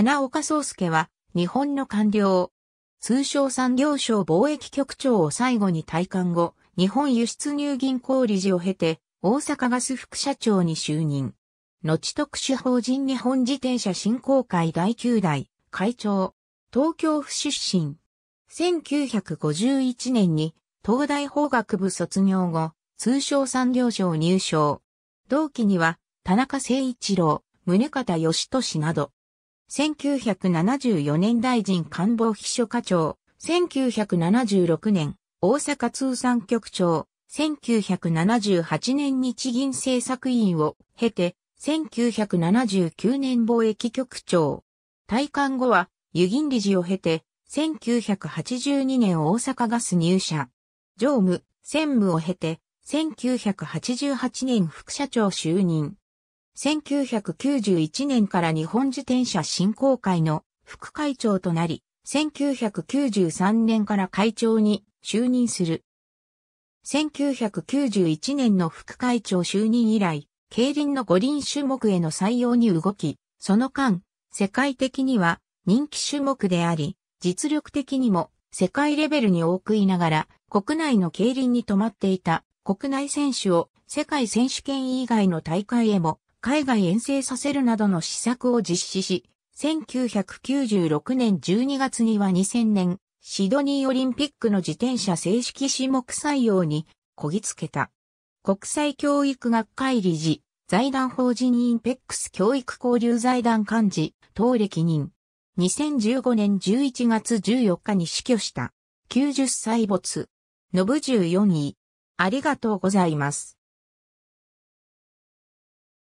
花岡宗介は日本の官僚。通商産業省貿易局長を最後に退官後、日本輸出入銀行理事を経て、大阪ガス副社長に就任。後特殊法人日本自転車振興会第9代会長。東京府出身。1951年に東大法学部卒業後、通商産業省入省。同期には田中誠一郎、宗方義俊など。1974年大臣官房秘書課長。1976年大阪通産局長。1978年日銀政策委員を経て、1979年貿易局長。退官後は、輸銀理事を経て、1982年大阪ガス入社。常務、専務を経て、1988年副社長就任。1991年から日本自転車振興会の副会長となり、1993年から会長に就任する。1991年の副会長就任以来、競輪の五輪種目への採用に動き、その間、世界的には人気種目であり、実力的にも世界レベルに多くいながら、国内の競輪に止まっていた国内選手を世界選手権以外の大会へも海外遠征させるなどの施策を実施し、1996年12月には2000年シドニーオリンピックの自転車正式種目採用にこぎつけた。国際教育学会理事、財団法人インペックス教育交流財団幹事、当歴任。2015年11月14日に死去した。90歳没。延14位。ありがとうございます。